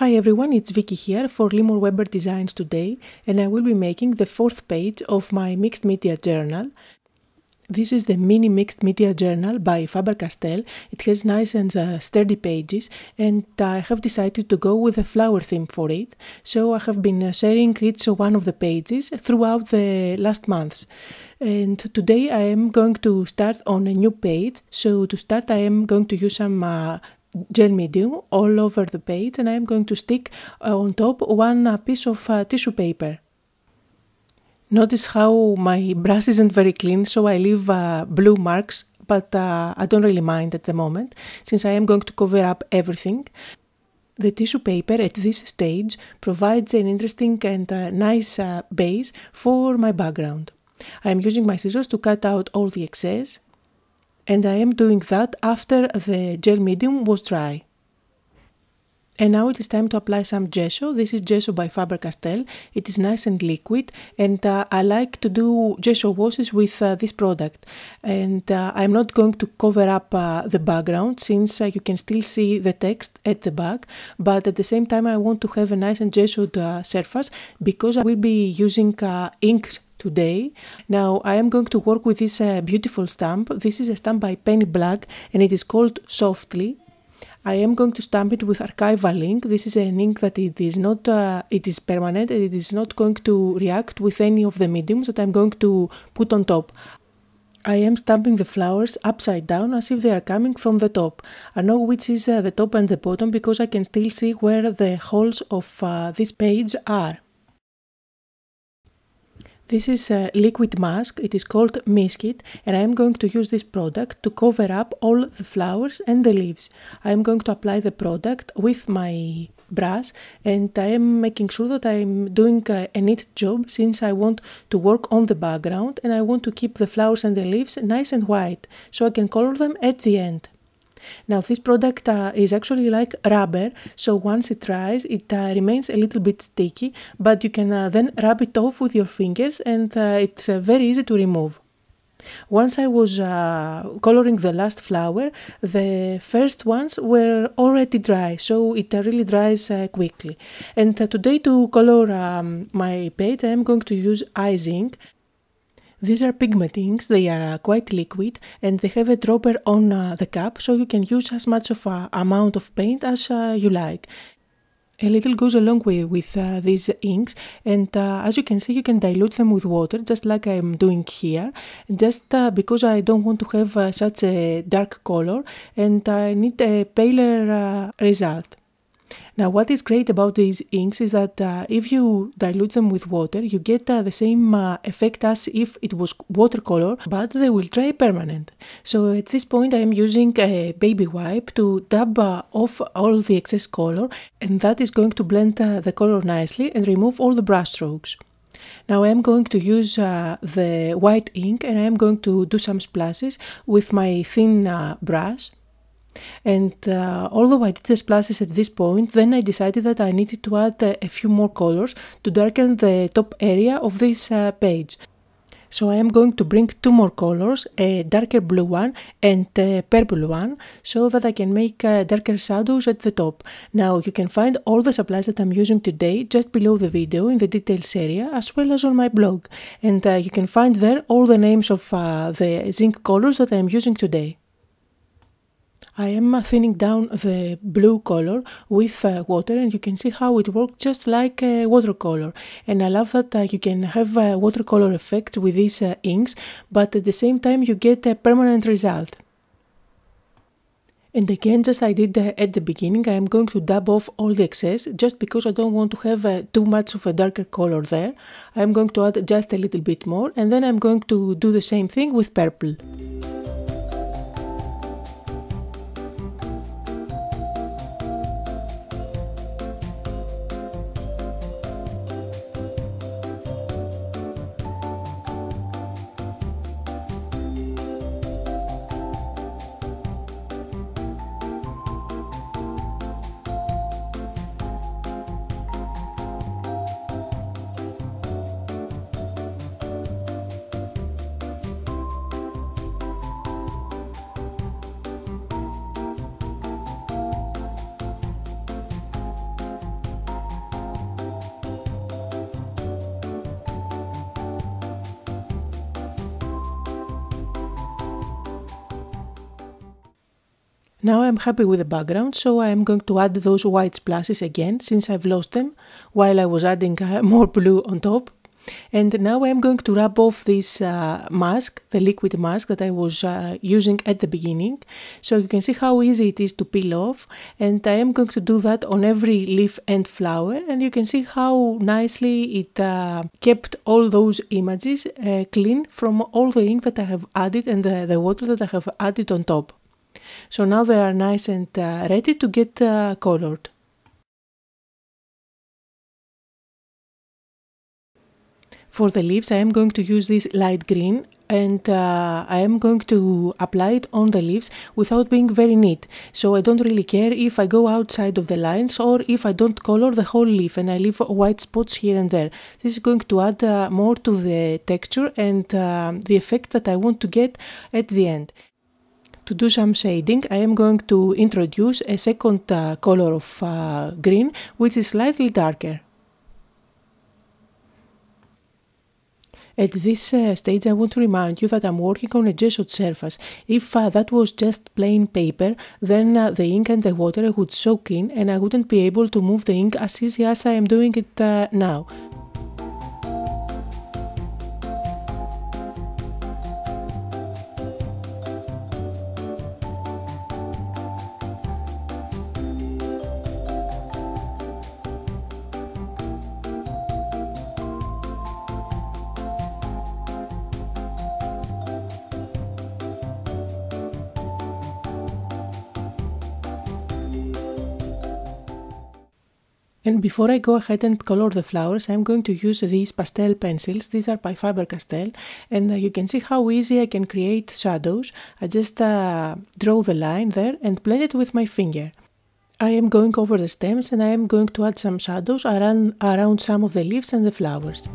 Hi everyone, it's Vicky here for Limor Weber Designs today and I will be making the fourth page of my mixed media journal. This is the mini mixed media journal by Faber-Castell. It has nice and uh, sturdy pages and I have decided to go with a flower theme for it. So I have been uh, sharing each one of the pages throughout the last months. And today I am going to start on a new page. So to start I am going to use some uh, gel medium all over the page and I'm going to stick uh, on top one uh, piece of uh, tissue paper. Notice how my brush isn't very clean so I leave blue marks but I don't really mind at the moment since I am going to cover up everything. The tissue paper at this stage provides an interesting and nice base for my background. I am using my scissors to cut out all the excess and I am doing that after the gel medium was dry. And now it is time to apply some gesso. This is gesso by Faber-Castell. It is nice and liquid and uh, I like to do gesso washes with uh, this product. And uh, I'm not going to cover up uh, the background since uh, you can still see the text at the back. But at the same time I want to have a nice and gessoed uh, surface because I will be using inks today. Now I am going to work with this uh, beautiful stamp. This is a stamp by Penny Black and it is called Softly. I am going to stamp it with archival ink. This is an ink that it is not, uh, it is permanent and it is not going to react with any of the mediums that I'm going to put on top. I am stamping the flowers upside down as if they are coming from the top. I know which is uh, the top and the bottom because I can still see where the holes of uh, this page are. This is a liquid mask, it is called Miskit and I am going to use this product to cover up all the flowers and the leaves. I am going to apply the product with my brush and I am making sure that I am doing a, a neat job since I want to work on the background and I want to keep the flowers and the leaves nice and white so I can color them at the end. Now this product uh, is actually like rubber, so once it dries it uh, remains a little bit sticky, but you can uh, then rub it off with your fingers and uh, it's uh, very easy to remove. Once I was uh, coloring the last flower, the first ones were already dry, so it really dries quickly. And today to color um, my page I am going to use Izink these are pigment inks, they are uh, quite liquid and they have a dropper on uh, the cap so you can use as much of a amount of paint as uh, you like. A little goes a long way with uh, these inks and uh, as you can see you can dilute them with water just like I'm doing here just uh, because I don't want to have such a dark color and I need a paler result. Now what is great about these inks is that uh, if you dilute them with water you get uh, the same uh, effect as if it was watercolor but they will dry permanent. So at this point I am using a baby wipe to dab uh, off all the excess color and that is going to blend uh, the color nicely and remove all the brush strokes. Now I am going to use uh, the white ink and I am going to do some splashes with my thin uh, brush and uh, although I did the splashes at this point, then I decided that I needed to add uh, a few more colors to darken the top area of this uh, page. So I am going to bring two more colors, a darker blue one and a purple one, so that I can make uh, darker shadows at the top. Now you can find all the supplies that I'm using today just below the video in the details area as well as on my blog. And uh, you can find there all the names of uh, the Izink colors that I'm using today. I am thinning down the blue color with uh, water and you can see how it works just like a watercolor and I love that uh, you can have a watercolor effect with these uh, inks but at the same time you get a permanent result. And again, just I did uh, at the beginning, I am going to dab off all the excess just because I don't want to have uh, too much of a darker color there. I'm going to add just a little bit more and then I'm going to do the same thing with purple. Now I'm happy with the background, so I am going to add those white splashes again since I've lost them while I was adding uh, more blue on top. And now I'm going to rub off this uh, mask, the liquid mask that I was uh, using at the beginning. So you can see how easy it is to peel off. And I am going to do that on every leaf and flower. And you can see how nicely it uh, kept all those images uh, clean from all the ink that I have added and the, the water that I have added on top. So now they are nice and uh, ready to get uh, colored. For the leaves I am going to use this light green and uh, I am going to apply it on the leaves without being very neat. So I don't really care if I go outside of the lines or if I don't color the whole leaf and I leave white spots here and there. This is going to add uh, more to the texture and uh, the effect that I want to get at the end. To do some shading I am going to introduce a second uh, color of uh, green which is slightly darker. At this uh, stage I want to remind you that I'm working on a gessoed surface. If uh, that was just plain paper, then uh, the ink and the water would soak in and I wouldn't be able to move the ink as easy as I am doing it uh, now. And before I go ahead and color the flowers, I'm going to use these pastel pencils. These are by Faber-Castell and uh, you can see how easy I can create shadows. I just uh, draw the line there and blend it with my finger. I am going over the stems and I am going to add some shadows around, around some of the leaves and the flowers.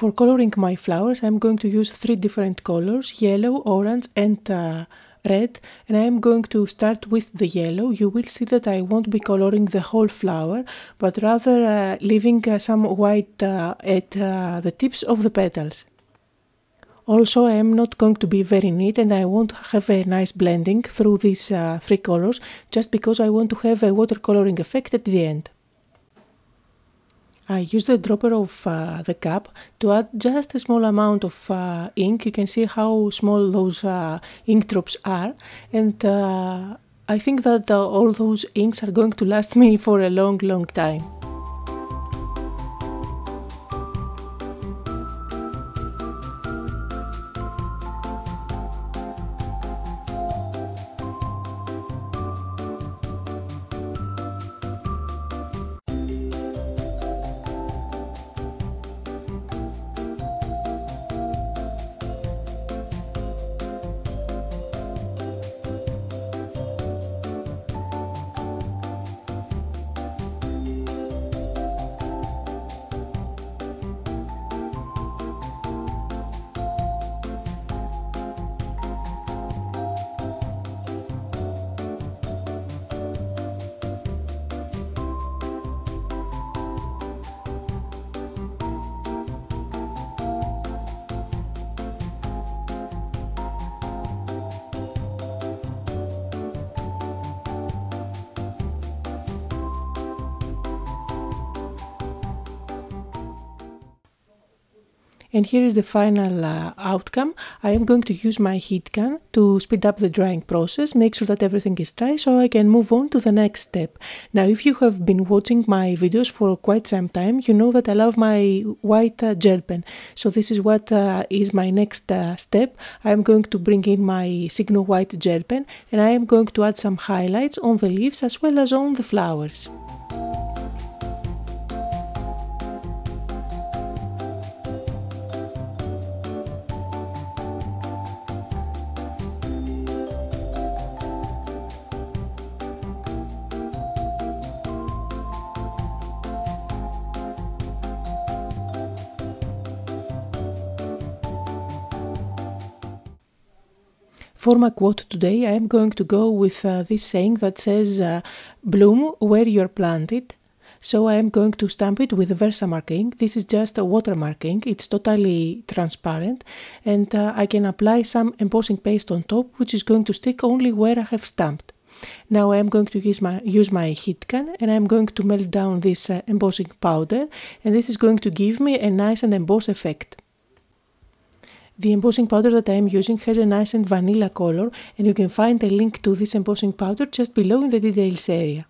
For coloring my flowers I'm going to use three different colors, yellow, orange and uh, red and I am going to start with the yellow. You will see that I won't be coloring the whole flower but rather uh, leaving uh, some white uh, at uh, the tips of the petals. Also I am not going to be very neat and I won't have a nice blending through these uh, three colors just because I want to have a watercoloring effect at the end. I use the dropper of uh, the cap to add just a small amount of uh, ink. You can see how small those uh, ink drops are and uh, I think that uh, all those inks are going to last me for a long long time. And here is the final uh, outcome. I am going to use my heat gun to speed up the drying process, make sure that everything is dry so I can move on to the next step. Now if you have been watching my videos for quite some time, you know that I love my white uh, gel pen. So this is what uh, is my next uh, step. I am going to bring in my Signo white gel pen and I am going to add some highlights on the leaves as well as on the flowers. For my quote today, I am going to go with uh, this saying that says, uh, Bloom where you're planted. So I am going to stamp it with Versamark ink. This is just a watermark ink. It's totally transparent and uh, I can apply some embossing paste on top which is going to stick only where I have stamped. Now I am going to use my, use my heat gun and I am going to melt down this uh, embossing powder and this is going to give me a nice and embossed effect. The embossing powder that I am using has a nice and vanilla color and you can find a link to this embossing powder just below in the details area.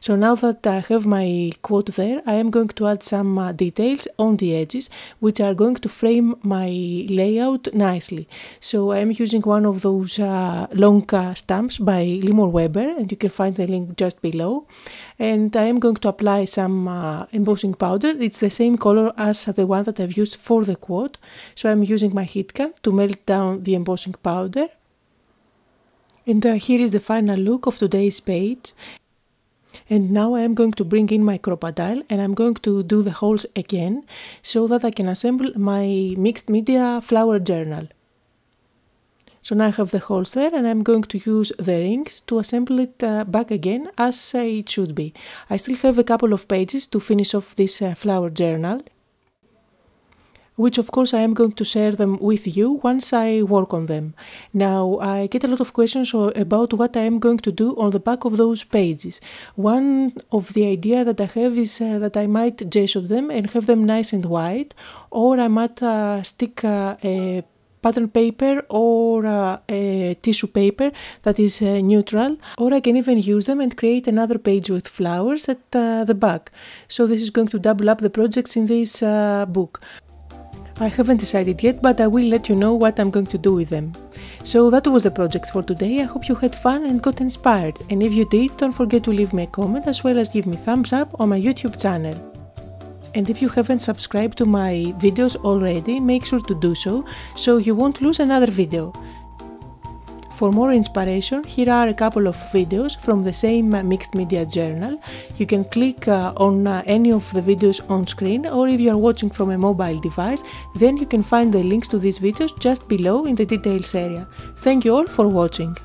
So now that I have my quote there, I am going to add some uh, details on the edges which are going to frame my layout nicely. So I am using one of those uh, long uh, stamps by Limor Weber and you can find the link just below. And I am going to apply some uh, embossing powder. It's the same color as the one that I've used for the quote. So I'm using my heat gun to melt down the embossing powder. And uh, here is the final look of today's page. And now I am going to bring in my Crop-A-Dile and I'm going to do the holes again so that I can assemble my mixed media flower journal. So now I have the holes there and I'm going to use the rings to assemble it uh, back again as uh, it should be. I still have a couple of pages to finish off this uh, flower journal which of course I am going to share them with you once I work on them. Now, I get a lot of questions about what I am going to do on the back of those pages. One of the idea that I have is uh, that I might gesso them and have them nice and white, or I might uh, stick uh, a pattern paper or uh, a tissue paper that is uh, neutral or I can even use them and create another page with flowers at uh, the back. So this is going to double up the projects in this uh, book. I haven't decided yet, but I will let you know what I'm going to do with them. So that was the project for today. I hope you had fun and got inspired. And if you did, don't forget to leave me a comment as well as give me thumbs up on my YouTube channel. And if you haven't subscribed to my videos already, make sure to do so, so you won't lose another video. For more inspiration, here are a couple of videos from the same mixed media journal. You can click uh, on uh, any of the videos on screen or if you are watching from a mobile device, then you can find the links to these videos just below in the details area. Thank you all for watching.